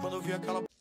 Quando eu vi aquela